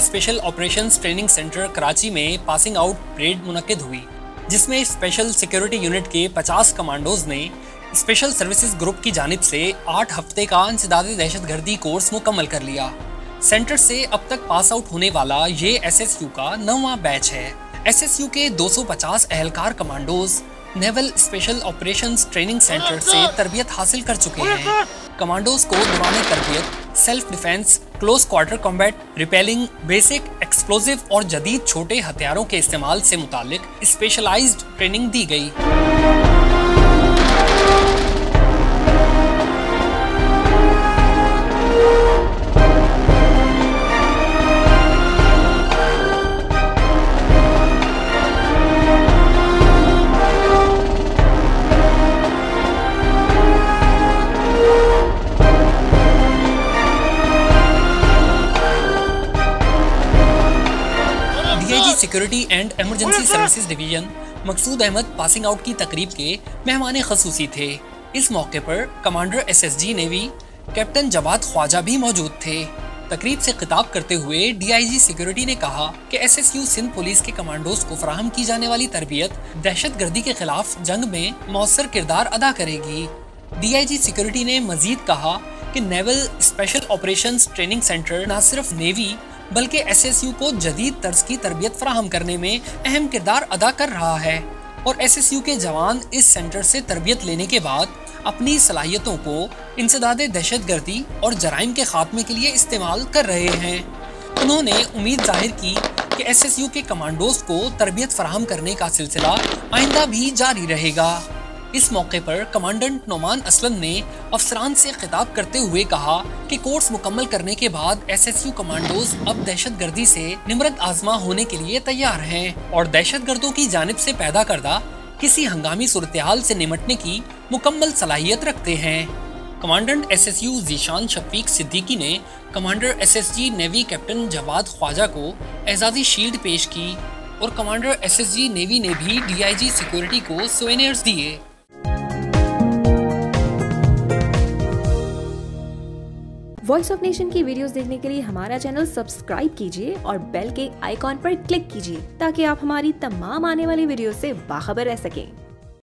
Special operations training centre Karachi में passing out parade मुनद हुई जिसमें स्पेशल सिक्योरिटी यूनिट के 50 कमांडोज ने स्पेशल सर्विसेज़ ग्रुप की जानब से आठ हफ़्ते का इंसदादी दहशत गर्दी कोर्स मुकम्मल कर लिया। सेंटर से अब तक पास आउट होने वाला ये एसएसयू का नौवा बैच है। एसएसयू के 250 एहलकार commandos naval special operations training centre से तरबियत हासिल कर चुके हैं। कमांडोज को दौरान तरबियत self defence close quarter combat rappelling basic explosive और जदीद छोटे हथियारों के इस्तेमाल से मुतालिक स्पेशलाइज्ड ट्रेनिंग दी गई। Security and emergency services division Maqsood Ahmed passing out की तकरीब के मेहमान खसूसी थे। इस मौके पर commander SSG navy captain Jawad Khwaja भी मौजूद थे। तकरीब से खिताब करते हुए डीआईजी सिक्योरिटी ने कहा कि एसएसयू सिंध पुलिस के कमांडोज को फराहम की जाने वाली तरबियत दहशत गर्दी के खिलाफ जंग में मौसर किरदार अदा करेगी। डीआईजी सिक्योरिटी ने मजीद कहा कि naval special operations training centre न सिर्फ़ नेवी बल्कि एसएसयू को जदीद तर्ज की तरबियत फ्राहम करने में अहम किरदार अदा कर रहा है। और एसएसयू के जवान इस सेंटर से तरबियत लेने के बाद अपनी सलाहियतों को इंसदाद दहशत गर्दी और जराइम के खात्मे के लिए इस्तेमाल कर रहे हैं। उन्होंने उम्मीद ज़ाहिर की कि एसएसयू के कमांडोज को तरबियत फराहम करने का सिलसिला आइंदा भी जारी रहेगा। इस मौके पर कमांडेंट नोमान असलम ने अफसरान से खिताब करते हुए कहा कि कोर्स मुकम्मल करने के बाद एसएसयू कमांडोज अब दहशत गर्दी से निमरत आजमा होने के लिए तैयार हैं और दहशत गर्दों की जानब से पैदा करदा किसी हंगामी सूरत हाल से निमटने की मुकम्मल सलाहियत रखते हैं। कमांडेंट एसएसयू जीशान शफीक सिद्दीकी ने commander SSG navy captain Jawad Khwaja को एजाजी शील्ड पेश की और कमांडर एस एसएसजी नेवी ने भी डीआईजी सिक्योरिटी को सोवेनियर्स दिए। वॉइस ऑफ़ नेशन की वीडियोस देखने के लिए हमारा चैनल सब्सक्राइब कीजिए और बेल के आइकॉन पर क्लिक कीजिए, ताकि आप हमारी तमाम आने वाली वीडियो से बाखबर रह सकें।